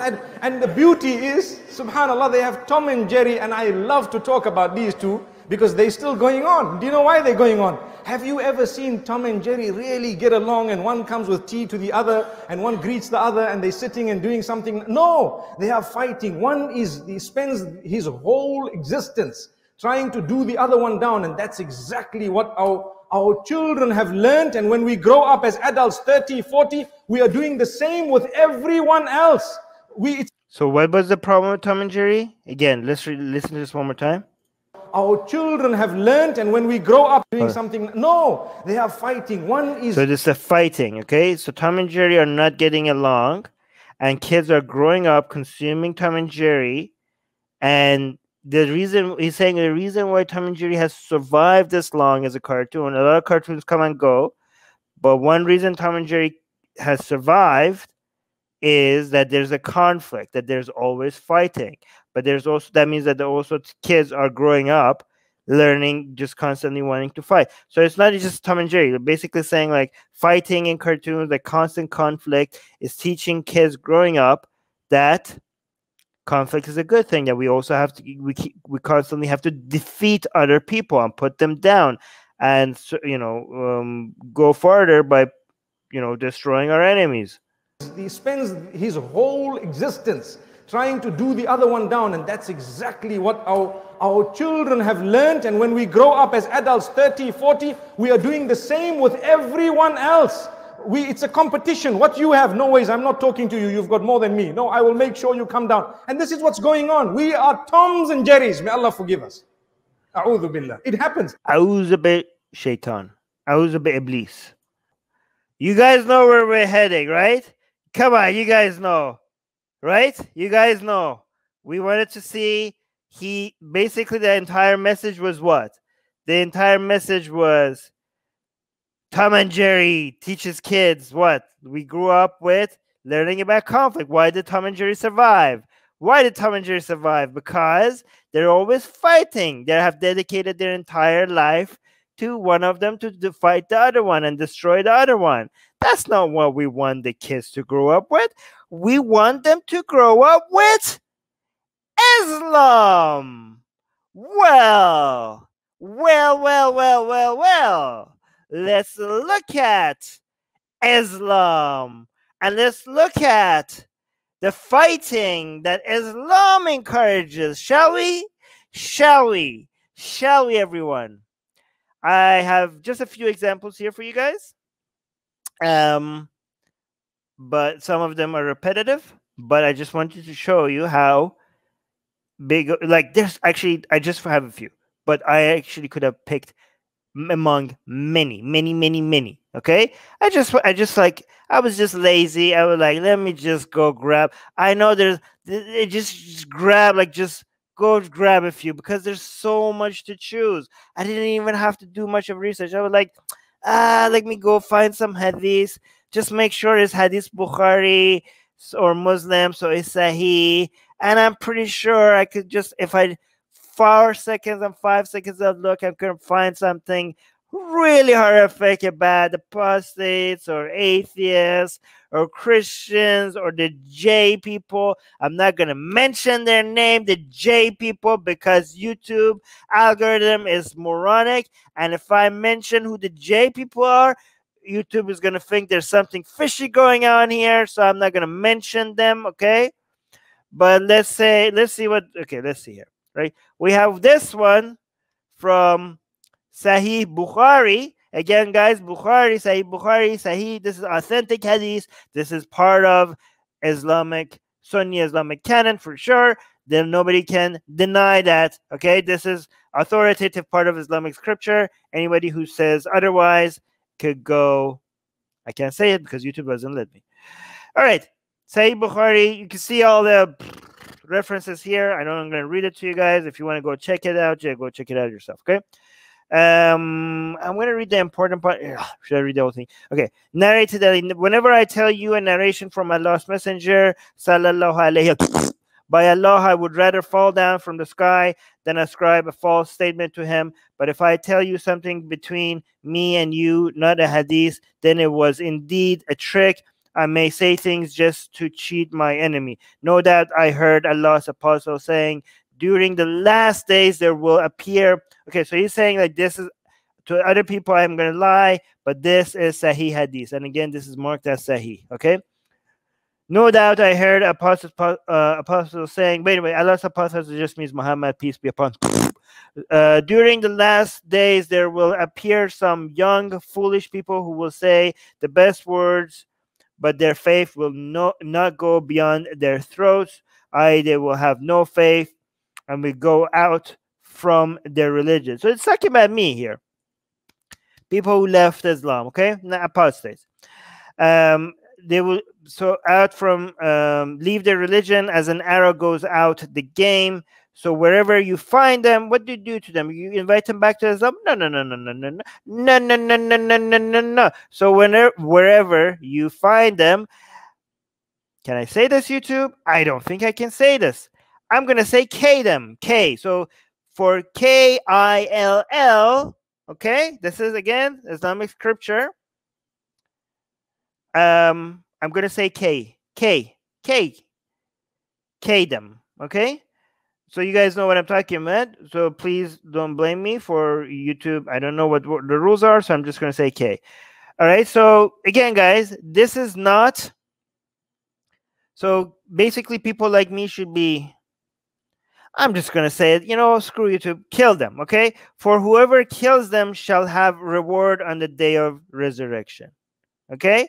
And, and, and the beauty is, subhanAllah, they have Tom and Jerry, and I love to talk about these two because they're still going on. Do you know why they're going on? Have you ever seen Tom and Jerry really get along and one comes with tea to the other and one greets the other and they're sitting and doing something? No, they are fighting. One is, he spends his whole existence trying to do the other one down and that's exactly what our our children have learned and when we grow up as adults 30 40 we are doing the same with everyone else we so what was the problem with tom and jerry? Again let's re- listen to this one more time. Our children have learned and when we grow up doing something no they are fighting. One is so this is fighting okay? So tom and jerry are not getting along and kids are growing up consuming tom and jerry and the reason he's saying the reason why tom and jerry has survived this long as a cartoon. A lot of cartoons come and go but one reason tom and jerry has survived is that there's a conflict that there's always fighting. But there's also that means that the also kids are growing up learning just constantly wanting to fight. So it's not just tom and jerry they're basically saying like fighting in cartoons like constant conflict is teaching kids growing up that conflict is a good thing that we also have to we we constantly have to defeat other people and put them down and you know um, go farther by you know destroying our enemies he spends his whole existence trying to do the other one down. And that's exactly what our, our children have learned. And when we grow up as adults, 30, 40, we are doing the same with everyone else. We, it's a competition. What you have, no ways, I'm not talking to you, you've got more than me. No, I will make sure you come down. And this is what's going on. We are Toms and Jerry's. May Allah forgive us. A'udhu billah. It happens. A'udhu bi shaitan. A'udhu bi iblis. You guys know where we're heading, right? Come on, you guys know right? You guys know. We wanted to see he basically the entire message was what? The entire message was Tom and Jerry teaches kids what we grew up with learning about conflict. Why did Tom and Jerry survive? Why did Tom and Jerry survive? Because they're always fighting. They have dedicated their entire life to one of them to, to fight the other one and destroy the other one. That's not what we want the kids to grow up with we want them to grow up with Islam. Well, well, well, well, well, well. Let's look at Islam and let's look at the fighting that Islam encourages, shall we? Shall we? Shall we, everyone? I have just a few examples here for you guys. Um, but some of them are repetitive. But I just wanted to show you how big, like, there's actually, I just have a few, but I actually could have picked among many, many, many, many. Okay. I just, I just like, I was just lazy. I was like, let me just go grab. I know there's, it just, just grab, like, just go grab a few because there's so much to choose. I didn't even have to do much of research. I was like, ah, let me go find some hadiths just make sure it's Hadith Bukhari or Muslim, so it's Sahih. And I'm pretty sure I could just, if I four seconds and five seconds of look, I could find something really horrific about apostates or atheists or Christians or the J people. I'm not going to mention their name, the J people, because YouTube algorithm is moronic. And if I mention who the J people are, YouTube is going to think there's something fishy going on here, so I'm not going to mention them, okay? But let's say, let's see what, okay, let's see here, right? We have this one from Sahih Bukhari. Again, guys, Bukhari, Sahih Bukhari, Sahih, this is authentic hadith. This is part of Islamic, Sunni Islamic canon for sure. Then nobody can deny that, okay? This is authoritative part of Islamic scripture. Anybody who says otherwise could go. I can't say it because YouTube doesn't let me. All right, Sahih Bukhari. You can see all the references here. I know I'm going to read it to you guys. If you want to go check it out, yeah, go check it out yourself. Okay. Um, I'm to read the important part. Ugh, should I read the whole thing? Okay. Narrated that whenever I tell you a narration from Allah's Messenger, sallallahu alaihi by Allah, I would rather fall down from the sky than ascribe a false statement to him. But if I tell you something between me and you, not a hadith, then it was indeed a trick I may say things just to cheat my enemy. No doubt I heard Allah's apostle saying, during the last days there will appear. Okay, so he's saying like this is to other people I'm going to lie, but this is Sahih Hadith. And again, this is marked as Sahih. Okay. No doubt I heard apostles, uh, saying, wait minute, Allah's apostles just means Muhammad, peace be upon. Uh, during the last days, there will appear some young, foolish people who will say the best words, but their faith will no, not go beyond their throats. I, they will have no faith and will go out from their religion. So it's talking about me here. People who left Islam, okay? Not apostates. Um, they will so out from um, leave their religion as an arrow goes out the game. So wherever you find them, what do you do to them? You invite them back to Islam? No, no, no, no, no, no, no, no, no, no, no, no, no, no, no. So whenever wherever you find them, can I say this, YouTube? I don't think I can say this. I'm gonna say K them. K. So for K I L L, okay, this is again Islamic scripture um i'm gonna say k k k k them okay so you guys know what i'm talking about so please don't blame me for youtube i don't know what, what the rules are so i'm just gonna say k all right so again guys this is not so basically people like me should be I'm just going to say it, you know, screw YouTube, kill them, okay? For whoever kills them shall have reward on the day of resurrection, okay?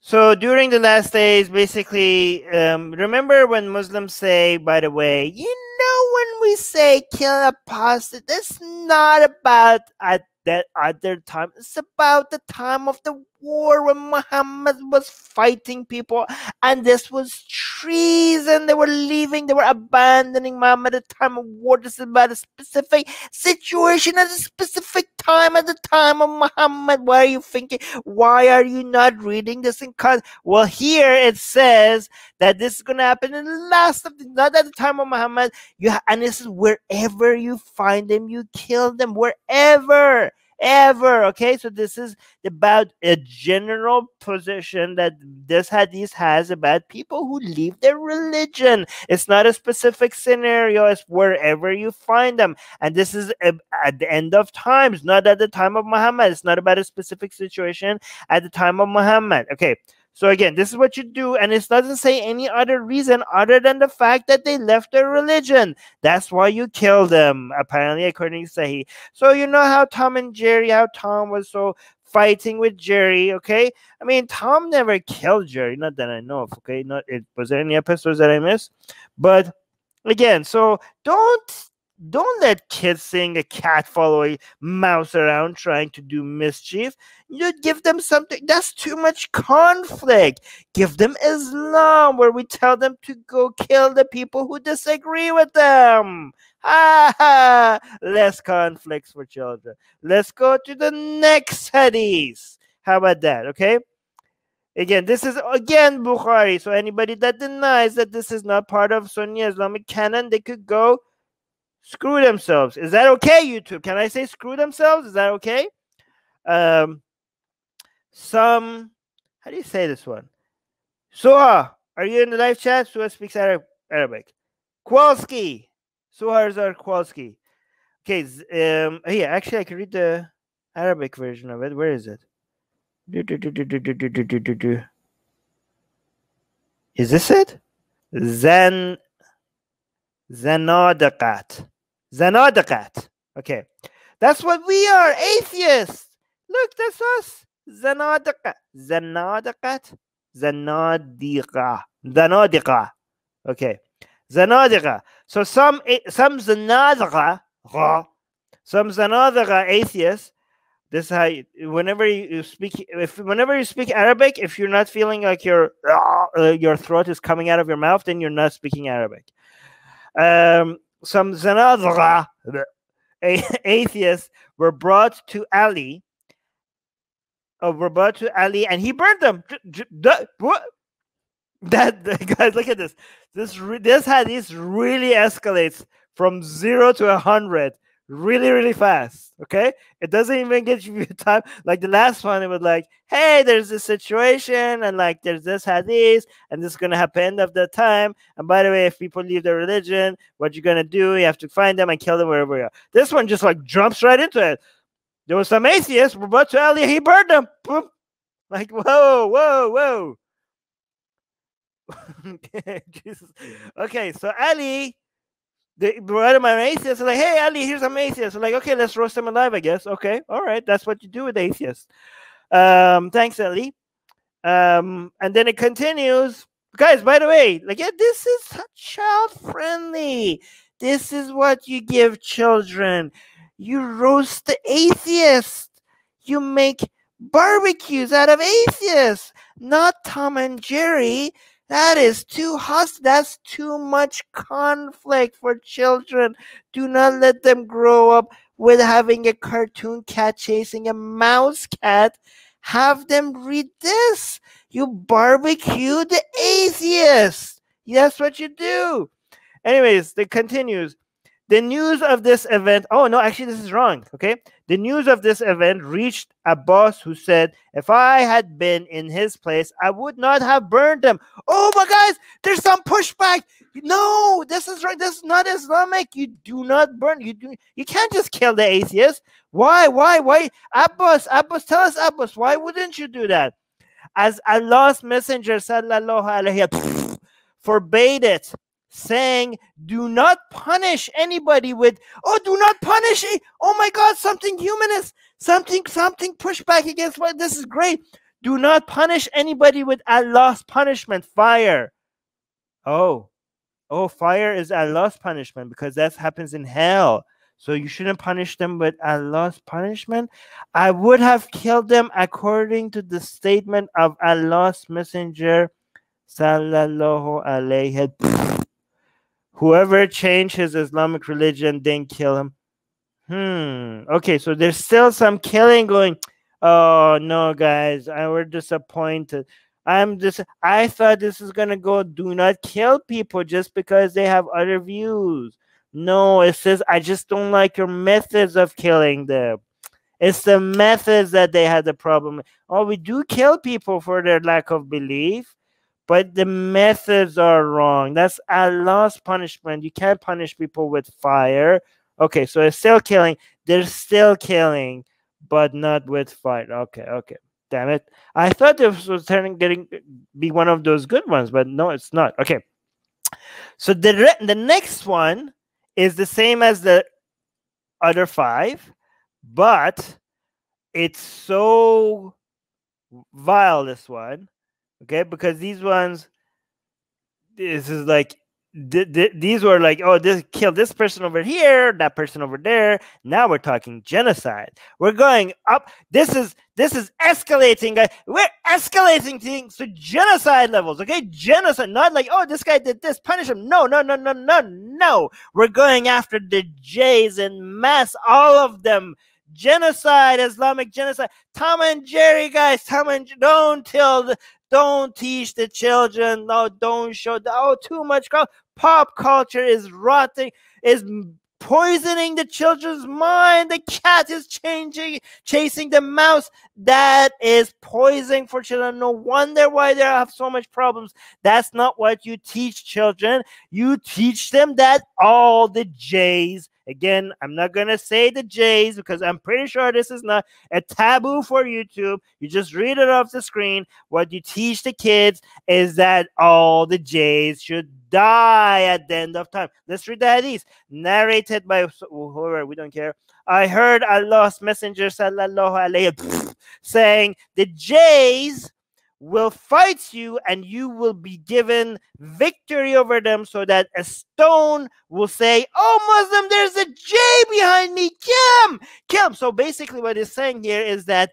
So during the last days, basically, um, remember when Muslims say, by the way, you know, when we say kill apostate, that's not about at that other time. It's about the time of the war when Muhammad was fighting people, and this was treason. They were leaving, they were abandoning Muhammad at the time of war. This is about a specific situation at a specific time at the time of Muhammad. Why are you thinking? Why are you not reading this in context? Well, here it says that this is going to happen in the last of the, not at the time of Muhammad. You and this is wherever you find them, you kill them wherever ever. Okay, so this is about a general position that this hadith has about people who leave their religion. It's not a specific scenario, it's wherever you find them. And this is a, at the end of times, not at the time of Muhammad. It's not about a specific situation at the time of Muhammad. Okay. So again, this is what you do, and it doesn't say any other reason other than the fact that they left their religion. That's why you kill them, apparently, according to Sahih. So you know how Tom and Jerry, how Tom was so fighting with Jerry, okay? I mean, Tom never killed Jerry, not that I know of, okay? Not it was there any episodes that I missed? But again, so don't don't let kids seeing a cat follow a mouse around trying to do mischief. You give them something that's too much conflict. Give them Islam, where we tell them to go kill the people who disagree with them. Ha ha! Less conflicts for children. Let's go to the next hadith. How about that? Okay. Again, this is again Bukhari. So anybody that denies that this is not part of Sunni Islamic canon, they could go screw themselves. Is that okay, YouTube? Can I say screw themselves? Is that okay? Um, some, how do you say this one? Suha, are you in the live chat? Suha speaks Arab, Arabic. Kowalski. Is our Kowalski. Okay, um, here, actually, I can read the Arabic version of it. Where is it? Is this it? Zen Zanadiqat. Zanadiqat. Okay. That's what we are, atheists. Look, that's us. Zanadiqa. Zanadiqat. Zanadiqa. Zanadiqa. Okay. Zanadiqa. So some some Zanadiqa, some Zanadiqa atheists, this is how you, whenever you speak if whenever you speak Arabic, if you're not feeling like your uh, your throat is coming out of your mouth, then you're not speaking Arabic. Um, some Zanadra atheists were brought to Ali. Uh, were brought to Ali, and he burned them. That guys, look at this. This this had this really escalates from zero to a hundred really, really fast. Okay. It doesn't even give you time. Like the last one, it was like, hey, there's this situation, and like there's this hadith, and this is gonna happen of the time. And by the way, if people leave their religion, what you're gonna do, you have to find them and kill them wherever you are. This one just like jumps right into it. There was some atheists, but to Ali, he burned them. Boom. Like, whoa, whoa, whoa. okay, Jesus. Okay, so Ali they brought him an atheist. Like, hey, Ali, here's an atheist. Like, okay, let's roast him alive, I guess. Okay, all right, that's what you do with atheists. Um, thanks, Ali. Um, and then it continues, guys. By the way, like, yeah, this is child friendly. This is what you give children. You roast the atheist. You make barbecues out of atheists, not Tom and Jerry. That is too hostile. That's too much conflict for children. Do not let them grow up with having a cartoon cat chasing a mouse cat. Have them read this. You barbecue the atheist. That's what you do. Anyways, it continues. The news of this event, oh no, actually, this is wrong. Okay. The news of this event reached Abbas who said, If I had been in his place, I would not have burned them. Oh my guys, there's some pushback. No, this is right. This is not Islamic. You do not burn. You do you can't just kill the atheist. Why? Why? Why? Abbas, Abbas, tell us, Abbas, why wouldn't you do that? As Allah's Messenger sallallahu alaihi forbade it saying, Do not punish anybody with, oh, do not punish. Oh my God, something humanist, something, something pushback against what this is great. Do not punish anybody with Allah's punishment, fire. Oh, oh, fire is Allah's punishment because that happens in hell. So you shouldn't punish them with Allah's punishment. I would have killed them according to the statement of Allah's messenger, sallallahu alaihi Whoever changed his Islamic religion, then kill him. Hmm. Okay, so there's still some killing going. Oh no, guys, I we're disappointed. I'm just I thought this is gonna go do not kill people just because they have other views. No, it says I just don't like your methods of killing them. It's the methods that they had the problem. Oh, we do kill people for their lack of belief but the methods are wrong. That's Allah's punishment. You can't punish people with fire. Okay, so it's still killing. They're still killing, but not with fire. Okay, okay. Damn it. I thought this was turning getting be one of those good ones, but no, it's not. Okay. So the the next one is the same as the other five, but it's so vile this one okay? Because these ones this is like th- th- these were like oh this killed this person over here that person over there. Now we're talking genocide. We're going up. This is this is escalating guys we're escalating things to genocide levels okay? Genocide not like oh this guy did this punish him. No no no no no no. We're going after the jays in mass all of them. Genocide, Islamic genocide. Tom and Jerry, guys, Tom and don't tell don't teach the children. No, don't show. Oh, too much. Pop culture is rotting, is poisoning the children's mind. The cat is changing, chasing the mouse. That is poison for children. No wonder why they have so much problems. That's not what you teach children. You teach them that all the J's Again, I'm not going to say the J's because I'm pretty sure this is not a taboo for YouTube. You just read it off the screen. What you teach the kids is that all the J's should die at the end of time. Let's read the hadith narrated by whoever, oh, we don't care. I heard Allah's Messenger sallallahu alayhi saying the J's will fight you and you will be given victory over them so that a stone will say oh muslim there's a j behind me. Kill him so basically what he's saying here is that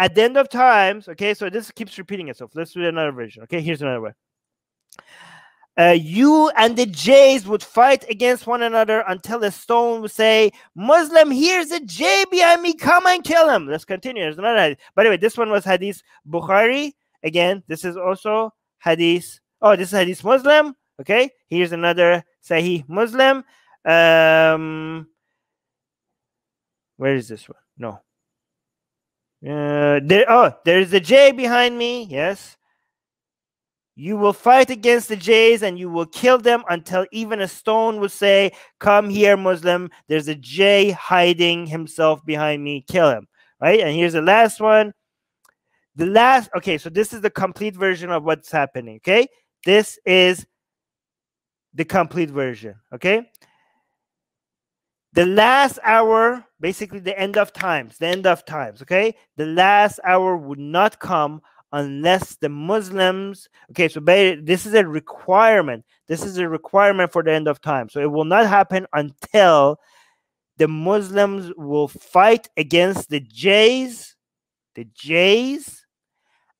at the end of times okay so this keeps repeating itself. Let's do another version. Okay here's another way uh, you and the Jays would fight against one another until a stone would say, Muslim, here's a Jay behind me, come and kill him. Let's continue. There's another hadith. By the way, this one was Hadith Bukhari. Again, this is also Hadith. Oh, this is Hadith Muslim. Okay, here's another Sahih Muslim. Um, Where is this one? No. Uh, there. Oh, there's a J behind me. Yes. You will fight against the Jays and you will kill them until even a stone will say, Come here, Muslim. There's a Jay hiding himself behind me. Kill him. Right? And here's the last one. The last, okay, so this is the complete version of what's happening. Okay. This is the complete version. Okay. The last hour, basically the end of times, the end of times. Okay. The last hour would not come unless the Muslims, okay, so this is a requirement. This is a requirement for the end of time. So it will not happen until the Muslims will fight against the Jays, the Jays,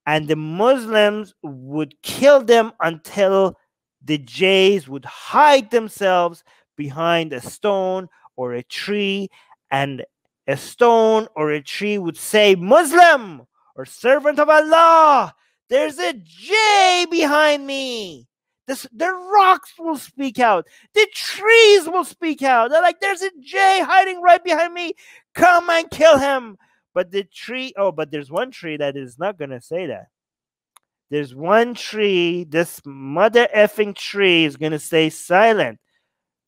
and the Muslims would kill them until the Jays would hide themselves behind a stone or a tree, and a stone or a tree would say, Muslim, or servant of Allah. There's a J behind me. This, the rocks will speak out. The trees will speak out. They're like, there's a J hiding right behind me. Come and kill him. But the tree, oh, but there's one tree that is not going to say that. There's one tree, this mother effing tree is going to stay silent.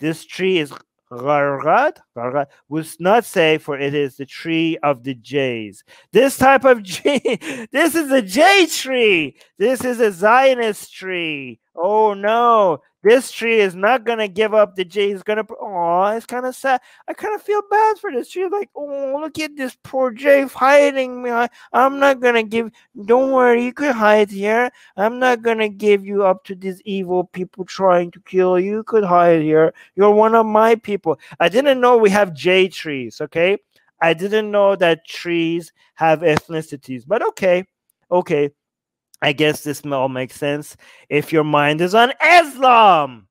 This tree is Ghargad, Ghargad was not say, for it is the tree of the jays. This type of J, this is a J tree. This is a Zionist tree. Oh no, this tree is not gonna give up. The J He's gonna. Oh, it's kind of sad. I kind of feel bad for this tree. Like, oh, look at this poor J hiding me. I, I'm not gonna give. Don't worry, you could hide here. I'm not gonna give you up to these evil people trying to kill you. You could hide here. You're one of my people. I didn't know we have J trees. Okay, I didn't know that trees have ethnicities. But okay, okay. I guess this all makes sense if your mind is on Islam.